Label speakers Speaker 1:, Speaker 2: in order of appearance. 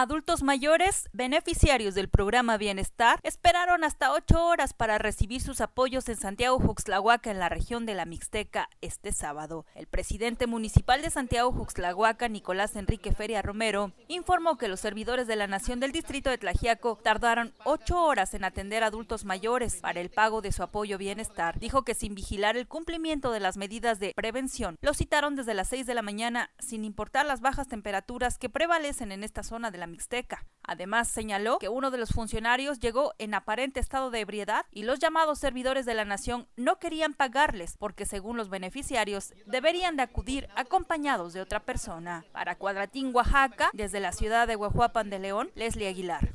Speaker 1: Adultos mayores, beneficiarios del programa Bienestar, esperaron hasta ocho horas para recibir sus apoyos en Santiago Juxlahuaca, en la región de la Mixteca, este sábado. El presidente municipal de Santiago Juxlahuaca, Nicolás Enrique Feria Romero, informó que los servidores de la Nación del Distrito de Tlajiaco tardaron ocho horas en atender adultos mayores para el pago de su apoyo Bienestar. Dijo que sin vigilar el cumplimiento de las medidas de prevención, lo citaron desde las seis de la mañana, sin importar las bajas temperaturas que prevalecen en esta zona de la Mixteca. Además, señaló que uno de los funcionarios llegó en aparente estado de ebriedad y los llamados servidores de la nación no querían pagarles porque según los beneficiarios deberían de acudir acompañados de otra persona. Para Cuadratín, Oaxaca, desde la ciudad de Huajuapan de León, Leslie Aguilar.